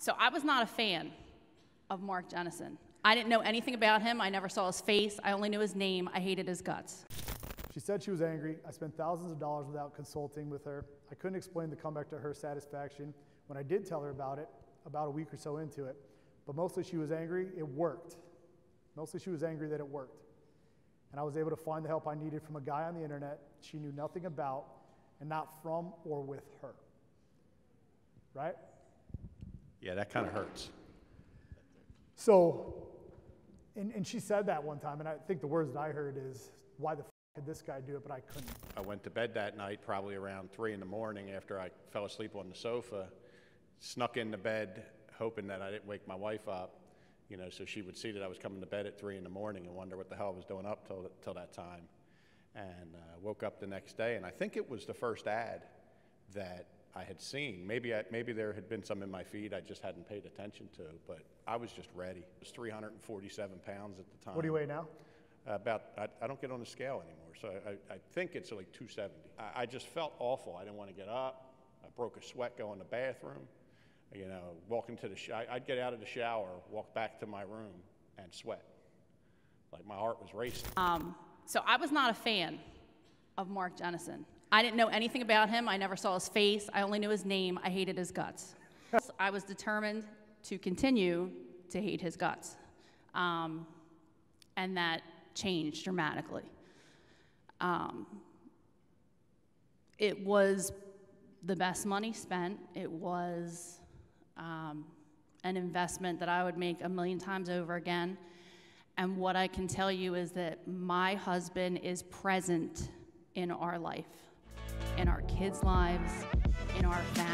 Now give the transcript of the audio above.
So I was not a fan of Mark Jennison. I didn't know anything about him. I never saw his face. I only knew his name. I hated his guts. She said she was angry. I spent thousands of dollars without consulting with her. I couldn't explain the comeback to her satisfaction when I did tell her about it, about a week or so into it. But mostly she was angry. It worked. Mostly she was angry that it worked. And I was able to find the help I needed from a guy on the internet she knew nothing about and not from or with her. Right? Yeah, that kind of hurts. So, and, and she said that one time, and I think the words that I heard is, why the f- could this guy do it, but I couldn't? I went to bed that night probably around three in the morning after I fell asleep on the sofa, snuck into bed hoping that I didn't wake my wife up, you know, so she would see that I was coming to bed at three in the morning and wonder what the hell I was doing up till, till that time. And uh, woke up the next day, and I think it was the first ad that I had seen. Maybe, I, maybe there had been some in my feed I just hadn't paid attention to, but I was just ready. It was 347 pounds at the time. What do you weigh now? About, I, I don't get on the scale anymore, so I, I think it's like 270. I, I just felt awful. I didn't want to get up. I broke a sweat going to the bathroom. You know, walking to the shower, I'd get out of the shower, walk back to my room, and sweat. Like my heart was racing. Um, so I was not a fan of Mark Jennison. I didn't know anything about him. I never saw his face. I only knew his name. I hated his guts. I was determined to continue to hate his guts. Um, and that changed dramatically. Um, it was the best money spent. It was um, an investment that I would make a million times over again. And what I can tell you is that my husband is present in our life, in our kids' lives, in our family.